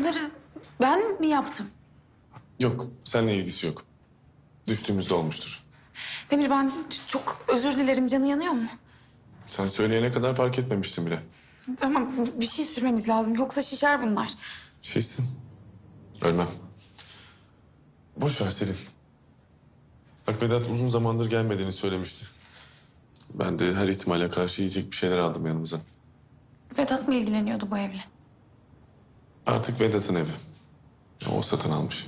Bunları ben mi yaptım? Yok, seninle ilgisi yok. Düştüğümüzde olmuştur. Demir ben çok özür dilerim. Canı yanıyor mu? Sen söyleyene kadar fark etmemiştim bile. Ama bir şey sürmemiz lazım. Yoksa şişer bunlar. Şeysin. Ölmem. Boş ver Selin. Bak Vedat uzun zamandır gelmediğini söylemişti. Ben de her ihtimale karşı yiyecek bir şeyler aldım yanımıza. Vedat mı ilgileniyordu bu evle? Artık Vedat'ın evi. O satın almış.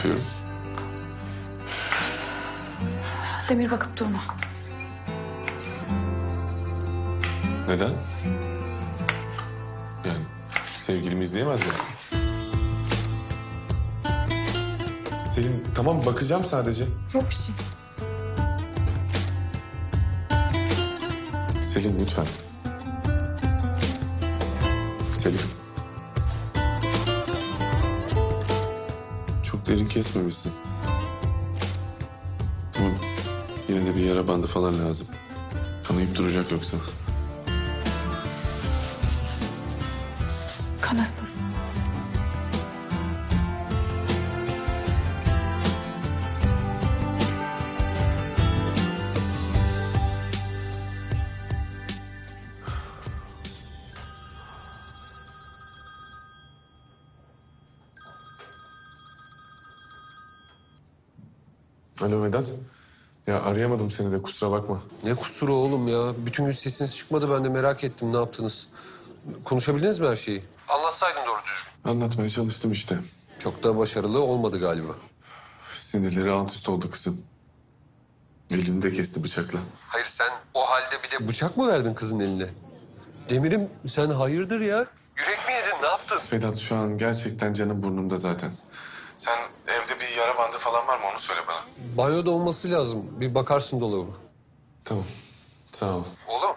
Yapıyorum? Demir bakıp durma. Neden? Yani sevgilimi izleyemez mi? Selin tamam bakacağım sadece. Yok bir şey. Selin lütfen. Selin. Derin kesmemişsin. Ama yine de bir yara bandı falan lazım. Kanayıp duracak yoksa. Kanasın. Alo Vedat. Ya arayamadım seni de kusura bakma. Ne kusuru oğlum ya. Bütün gün sesiniz çıkmadı ben de merak ettim ne yaptınız. Konuşabildiniz mi her şeyi? Anlatsaydın doğru düzgün. Anlatmaya çalıştım işte. Çok da başarılı olmadı galiba. Sinirleri alt üst oldu kızım. Elini de kesti bıçakla. Hayır sen o halde bir de bıçak mı verdin kızın eline? Demir'im sen hayırdır ya? Yürek mi yedin ne yaptın? Vedat şu an gerçekten canım burnumda zaten. Sen evde bir yara bandı falan var mı onu söyle bana. Banyoda olması lazım. Bir bakarsın dolabı. Tamam. Sağ ol. Oğlum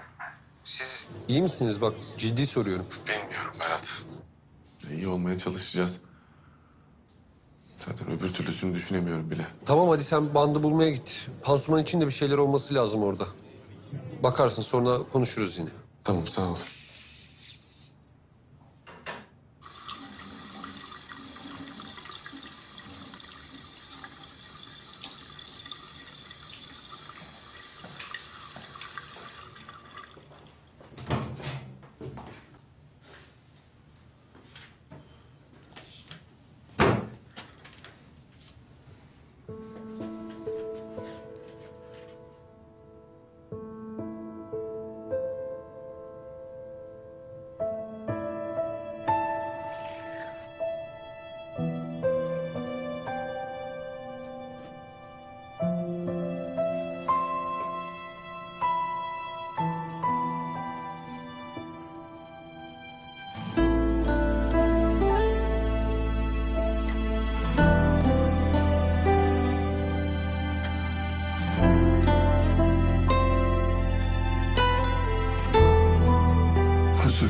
siz iyi misiniz bak ciddi soruyorum. Bilmiyorum Berat. İyi olmaya çalışacağız. Zaten öbür türlüsünü düşünemiyorum bile. Tamam hadi sen bandı bulmaya git. Pansuman için de bir şeyler olması lazım orada. Bakarsın sonra konuşuruz yine. Tamam sağ ol.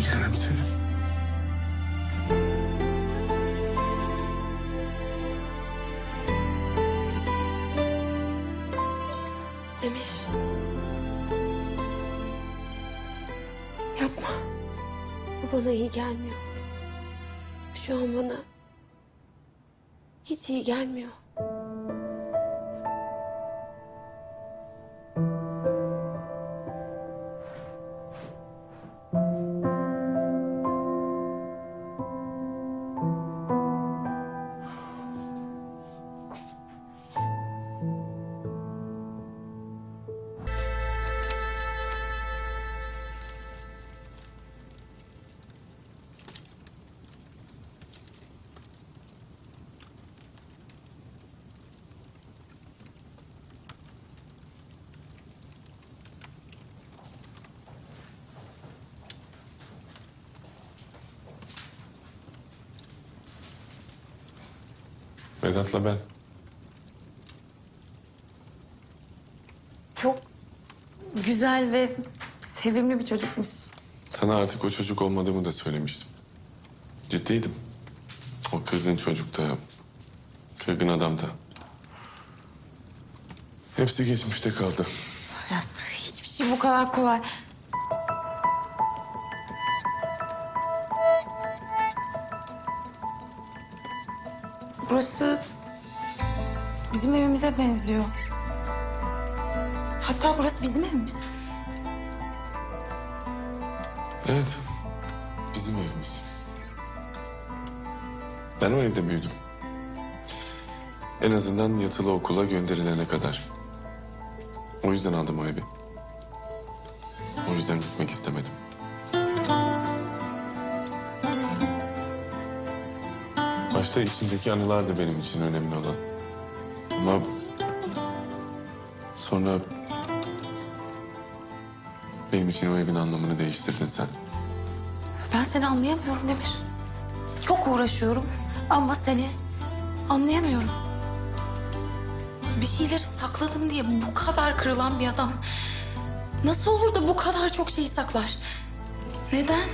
Dilerim Selim. Demir. Yapma. Bu bana iyi gelmiyor. Şu an bana hiç iyi gelmiyor. Vedat'la ben. Çok güzel ve sevimli bir çocukmuş. Sana artık o çocuk olmadığımı da söylemiştim. Ciddiydim. O kırgın çocuk da, kırgın adam da. Hepsi geçmişte kaldı. Ya, hiçbir şey bu kadar kolay. Burası bizim evimize benziyor. Hatta burası bizim evimiz. Evet, bizim evimiz. Ben o evde büyüdüm. En azından yatılı okula gönderilene kadar. O yüzden aldım o evi. O yüzden gitmek istemedim. Başta içindeki anılardı benim için önemli olan. Ama sonra benim için o evin anlamını değiştirdin sen. Ben seni anlayamıyorum Demir. Çok uğraşıyorum ama seni anlayamıyorum. Bir şeyleri sakladım diye bu kadar kırılan bir adam nasıl olur da bu kadar çok şeyi saklar? Neden?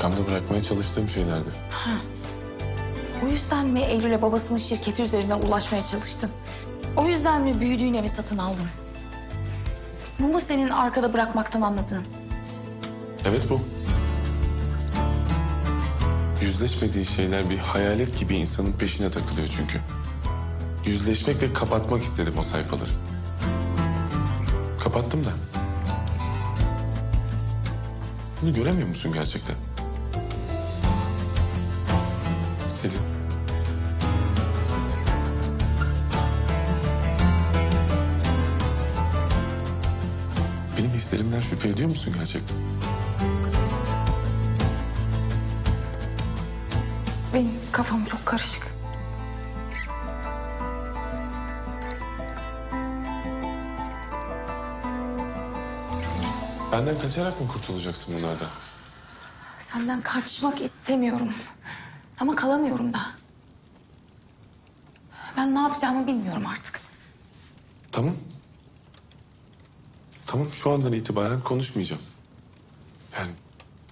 Arkamda bırakmaya çalıştığım şeylerdi. Ha. O yüzden mi Eylül'e babasının şirketi üzerinden ulaşmaya çalıştın? O yüzden mi büyüdüğün evi satın aldın? Bu mu senin arkada bırakmaktan anladığın? Evet bu. Yüzleşmediği şeyler bir hayalet gibi insanın peşine takılıyor çünkü. Yüzleşmek ve kapatmak istedim o sayfaları. Kapattım da. Bunu göremiyor musun gerçekten? Selim. Benim hislerimden şüphe ediyor musun gerçekten? Benim kafam çok karışık. Benden kaçarak mı kurtulacaksın bunlardan? Senden kaçmak istemiyorum. Ama kalamıyorum da. Ben ne yapacağımı bilmiyorum artık. Tamam. Tamam şu andan itibaren konuşmayacağım. Yani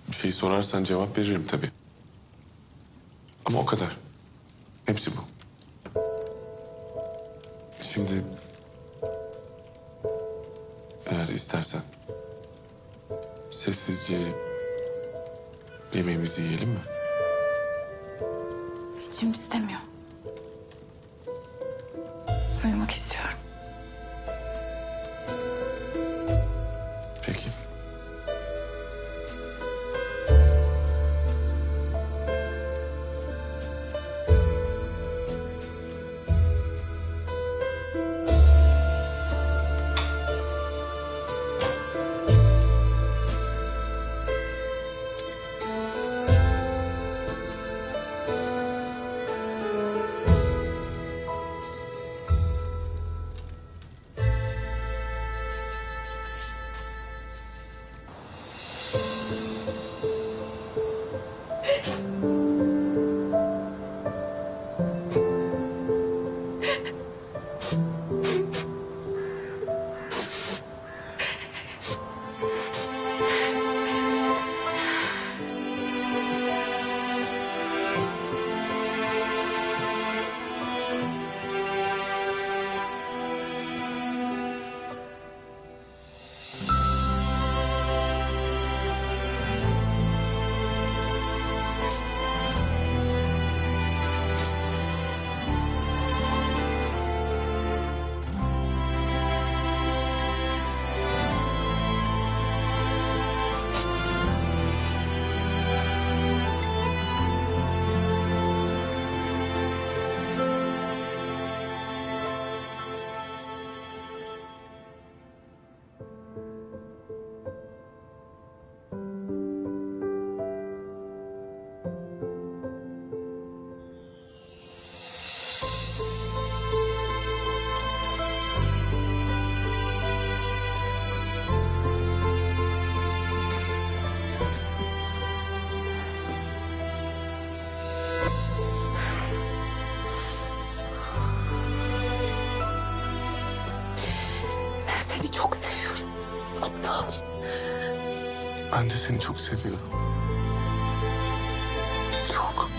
bir şey sorarsan cevap veririm tabii. Ama o kadar. Hepsi bu. Şimdi eğer istersen sessizce yemeğimizi yiyelim mi? İçim istemiyor. Seni çok seviyorum. Çok.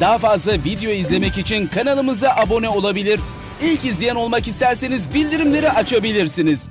Daha fazla video izlemek için kanalımıza abone olabilir. İlk izleyen olmak isterseniz bildirimleri açabilirsiniz.